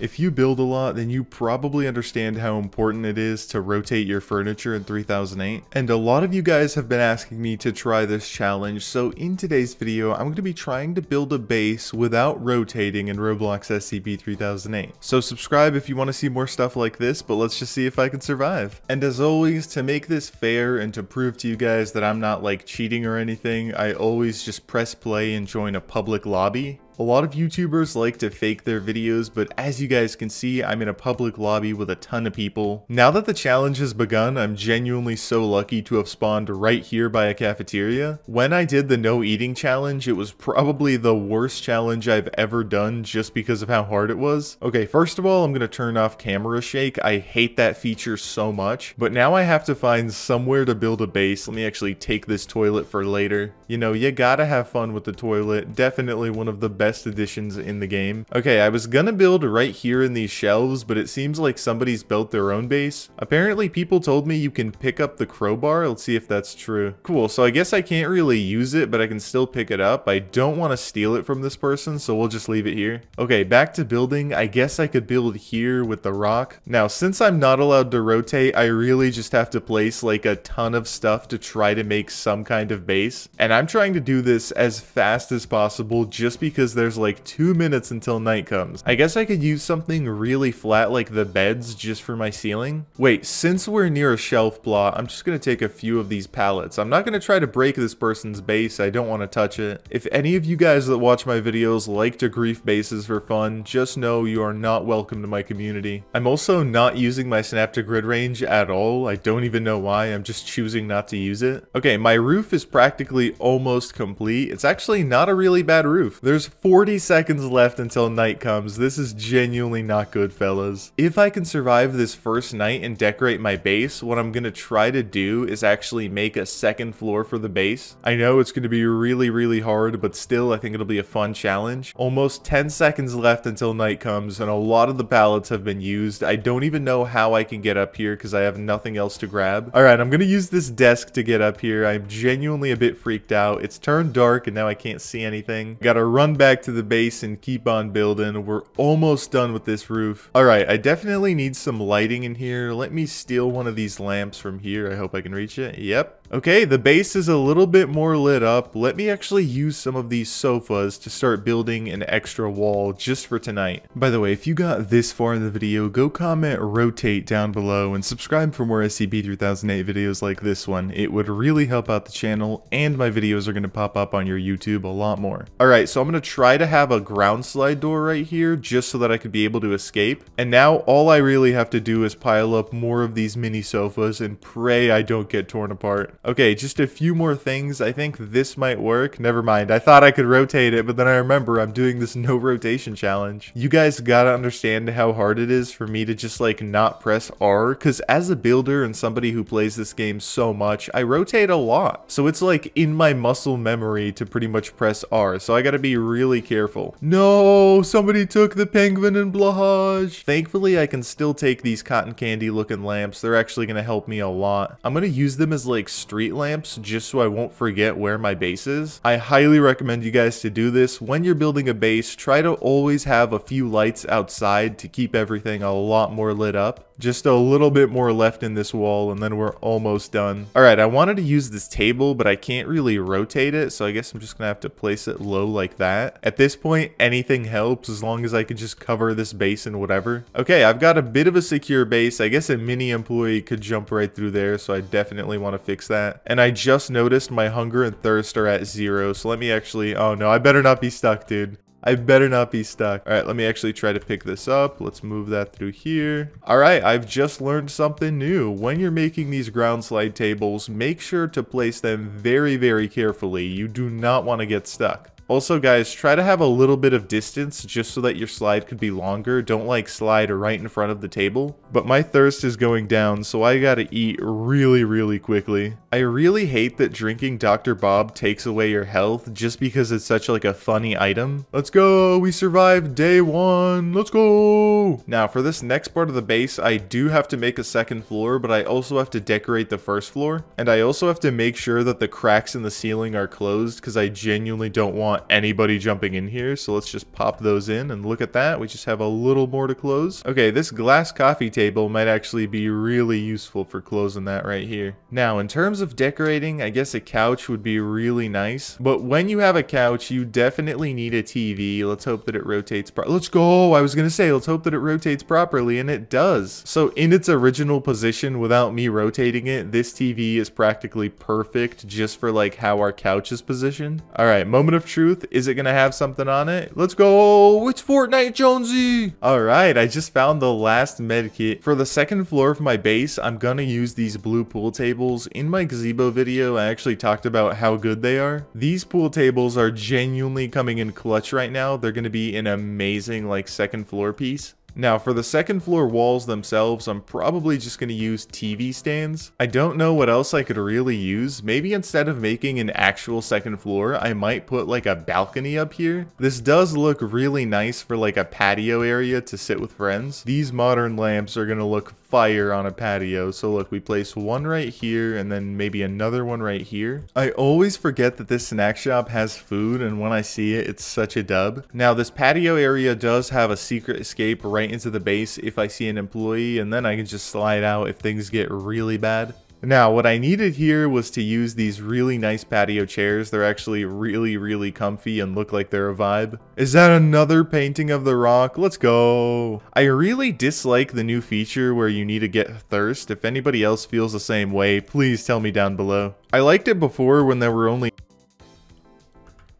If you build a lot, then you probably understand how important it is to rotate your furniture in 3008. And a lot of you guys have been asking me to try this challenge, so in today's video, I'm going to be trying to build a base without rotating in Roblox SCP-3008. So subscribe if you want to see more stuff like this, but let's just see if I can survive. And as always, to make this fair and to prove to you guys that I'm not like cheating or anything, I always just press play and join a public lobby. A lot of YouTubers like to fake their videos, but as you guys can see, I'm in a public lobby with a ton of people. Now that the challenge has begun, I'm genuinely so lucky to have spawned right here by a cafeteria. When I did the no eating challenge, it was probably the worst challenge I've ever done just because of how hard it was. Okay, first of all, I'm gonna turn off camera shake. I hate that feature so much, but now I have to find somewhere to build a base. Let me actually take this toilet for later. You know, you gotta have fun with the toilet. Definitely one of the best best additions in the game. Okay, I was gonna build right here in these shelves, but it seems like somebody's built their own base. Apparently people told me you can pick up the crowbar. Let's see if that's true. Cool, so I guess I can't really use it, but I can still pick it up. I don't want to steal it from this person, so we'll just leave it here. Okay, back to building. I guess I could build here with the rock. Now, since I'm not allowed to rotate, I really just have to place like a ton of stuff to try to make some kind of base. And I'm trying to do this as fast as possible just because there's like two minutes until night comes. I guess I could use something really flat like the beds just for my ceiling. Wait, since we're near a shelf block, I'm just gonna take a few of these pallets. I'm not gonna try to break this person's base. I don't want to touch it. If any of you guys that watch my videos like to grief bases for fun, just know you are not welcome to my community. I'm also not using my snap to grid range at all. I don't even know why. I'm just choosing not to use it. Okay, my roof is practically almost complete. It's actually not a really bad roof. There's 40 seconds left until night comes. This is genuinely not good, fellas. If I can survive this first night and decorate my base, what I'm going to try to do is actually make a second floor for the base. I know it's going to be really, really hard, but still, I think it'll be a fun challenge. Almost 10 seconds left until night comes, and a lot of the pallets have been used. I don't even know how I can get up here because I have nothing else to grab. All right, I'm going to use this desk to get up here. I'm genuinely a bit freaked out. It's turned dark, and now I can't see anything. Got to run back to the base and keep on building. We're almost done with this roof. All right, I definitely need some lighting in here. Let me steal one of these lamps from here. I hope I can reach it. Yep. Okay, the base is a little bit more lit up. Let me actually use some of these sofas to start building an extra wall just for tonight. By the way, if you got this far in the video, go comment rotate down below and subscribe for more SCP-3008 videos like this one. It would really help out the channel and my videos are going to pop up on your YouTube a lot more. Alright, so I'm going to try to have a ground slide door right here just so that I could be able to escape. And now all I really have to do is pile up more of these mini sofas and pray I don't get torn apart. Okay, just a few more things. I think this might work. Never mind. I thought I could rotate it, but then I remember I'm doing this no rotation challenge. You guys gotta understand how hard it is for me to just like not press R, because as a builder and somebody who plays this game so much, I rotate a lot. So it's like in my muscle memory to pretty much press R, so I gotta be really careful. No, somebody took the penguin and Blåhaj. Thankfully, I can still take these cotton candy looking lamps. They're actually gonna help me a lot. I'm gonna use them as like street lamps just so I won't forget where my base is. I highly recommend you guys to do this. When you're building a base, try to always have a few lights outside to keep everything a lot more lit up. Just a little bit more left in this wall and then we're almost done. Alright, I wanted to use this table, but I can't really rotate it, so I guess I'm just gonna have to place it low like that. At this point, anything helps as long as I can just cover this base and whatever. Okay, I've got a bit of a secure base. I guess a mini employee could jump right through there, so I definitely want to fix that. And I just noticed my hunger and thirst are at zero, so let me actually... Oh no, I better not be stuck, dude. I better not be stuck. All right, let me actually try to pick this up. Let's move that through here. All right, I've just learned something new. When you're making these ground slide tables, make sure to place them very, very carefully. You do not want to get stuck. Also, guys, try to have a little bit of distance just so that your slide could be longer. Don't, like, slide right in front of the table. But my thirst is going down, so I gotta eat really, really quickly. I really hate that drinking Dr. Bob takes away your health just because it's such, like, a funny item. Let's go! We survived day one! Let's go! Now, for this next part of the base, I do have to make a second floor, but I also have to decorate the first floor. And I also have to make sure that the cracks in the ceiling are closed because I genuinely don't want want anybody jumping in here. So let's just pop those in and look at that. We just have a little more to close. Okay, this glass coffee table might actually be really useful for closing that right here. Now, in terms of decorating, I guess a couch would be really nice. But when you have a couch, you definitely need a TV. Let's hope that it rotates. Let's go. I was to say, let's hope that it rotates properly, and it does. So in its original position, without me rotating it, this TV is practically perfect just for like how our couch is positioned. All right, moment of truth. Is it going to have something on it? Let's go. It's Fortnite Jonesy. All right, I just found the last medkit. For the second floor of my base, I'm going to use these blue pool tables. In my gazebo video, I actually talked about how good they are. These pool tables are genuinely coming in clutch right now. They're going to be an amazing like second floor piece. Now, for the second floor walls themselves, I'm probably just going to use TV stands. I don't know what else I could really use. Maybe instead of making an actual second floor, I might put like a balcony up here. This does look really nice for like a patio area to sit with friends. These modern lamps are going to look fire on a patio. So look, we place one right here and then maybe another one right here. I always forget that this snack shop has food and when I see it, it's such a dub. Now this patio area does have a secret escape right into the base if I see an employee, and then I can just slide out if things get really bad. Now, what I needed here was to use these really nice patio chairs. They're actually really, really comfy and look like they're a vibe. Is that another painting of the rock? Let's go. I really dislike the new feature where you need to get thirst. If anybody else feels the same way, please tell me down below. I liked it before when there were only...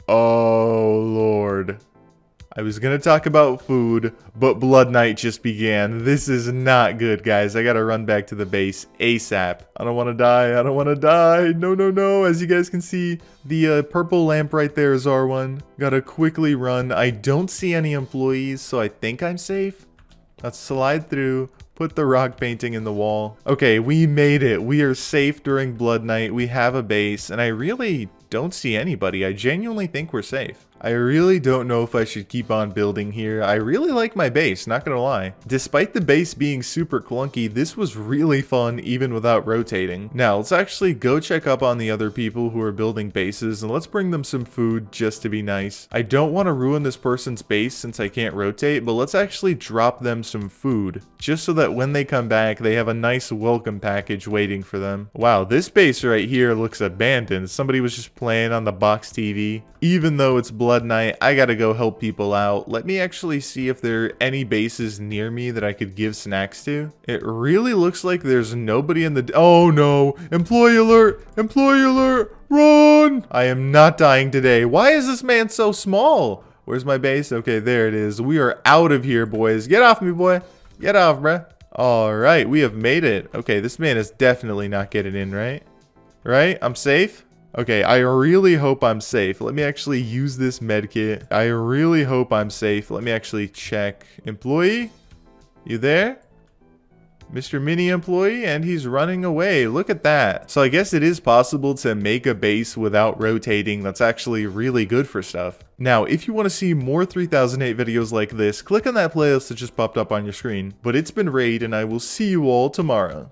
Oh, Lord. I was gonna talk about food, but Blood Night just began. This is not good, guys. I gotta run back to the base ASAP. I don't want to die. I don't want to die. No, no, no. As you guys can see, the uh, purple lamp right there is R1. Gotta quickly run. I don't see any employees, so I think I'm safe. Let's slide through. Put the rock painting in the wall. Okay, we made it. We are safe during Blood Night. We have a base, and I really don't see anybody. I genuinely think we're safe. I really don't know if I should keep on building here. I really like my base, not gonna lie. Despite the base being super clunky, this was really fun even without rotating. Now, let's actually go check up on the other people who are building bases and let's bring them some food just to be nice. I don't want to ruin this person's base since I can't rotate, but let's actually drop them some food just so that when they come back, they have a nice welcome package waiting for them. Wow, this base right here looks abandoned. Somebody was just playing on the box TV. Even though it's blood Night, I gotta go help people out. Let me actually see if there are any bases near me that I could give snacks to. It really looks like there's nobody in the... Oh no! Employee alert! Employee alert! Run! I am not dying today. Why is this man so small? Where's my base? Okay, there it is. We are out of here, boys. Get off me, boy. Get off, bruh. Alright, we have made it. Okay, this man is definitely not getting in, right? Right? I'm safe? Okay, I really hope I'm safe. Let me actually use this medkit. I really hope I'm safe. Let me actually check. Employee? You there? Mr. Mini employee, and he's running away. Look at that. So I guess it is possible to make a base without rotating. That's actually really good for stuff. Now, if you want to see more 3008 videos like this, click on that playlist that just popped up on your screen. But it's been Rayd, and I will see you all tomorrow.